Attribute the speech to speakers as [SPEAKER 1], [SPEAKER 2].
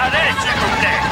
[SPEAKER 1] Allez, s'il vous plaît